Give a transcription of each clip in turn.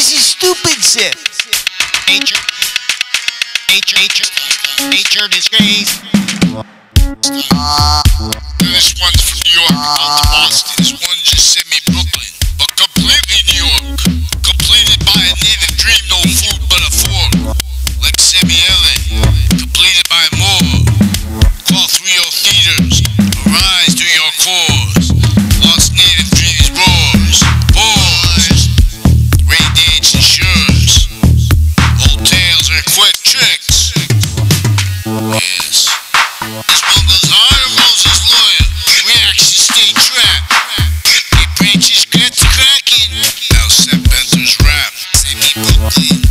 This is stupid, Sip. Nature. Nature. Nature. Nature disgrace. This one's from New York to Boston. This one just sent me quick tricks. This one goes hard and Moses lawyer. Stay trapped. He preaches to cracking. Now Seth rap. Say me Brooklyn.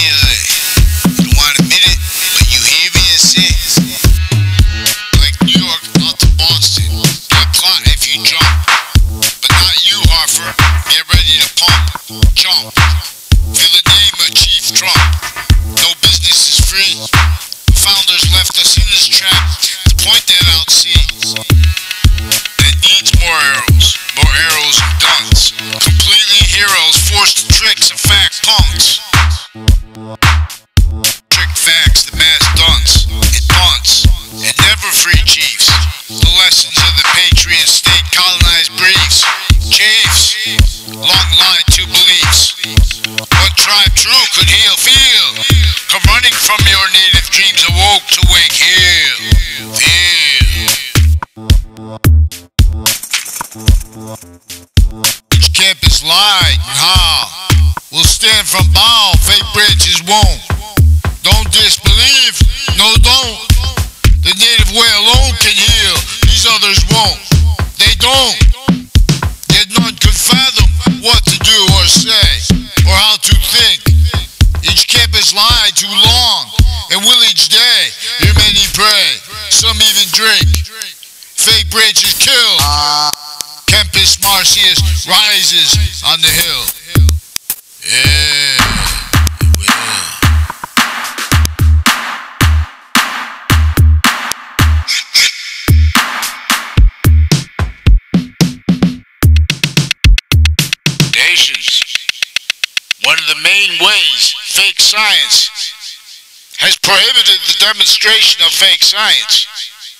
LA. You don't want to admit it, but you hear me and say. Like New York out to Boston. Get plot if you jump. But not you, Hartford. Get ready to pump. Jump. Feel the name of Chief Trump. Founders left us in this trap to point that out, see. that needs more arrows. More arrows and guns. Completely heroes forced to tricks and fact punks. Trick facts, the mass dunce. It bunts. And never free chiefs. The lessons of the patriot state colonized briefs. Chiefs. Long line to beliefs. One tribe true could heal, feel. From your native dreams awoke to wake here. Feel. Each campus lied and how. Will stand from bow, fake bridges won't. Don't disbelieve, no don't. The native way alone can heal, these others won't. They don't. Lied too long, and will each day hear many pray, some even drink. Fake bridges kill. Campus Martius rises on the hill. Yeah. One of the main ways fake science has prohibited the demonstration of fake science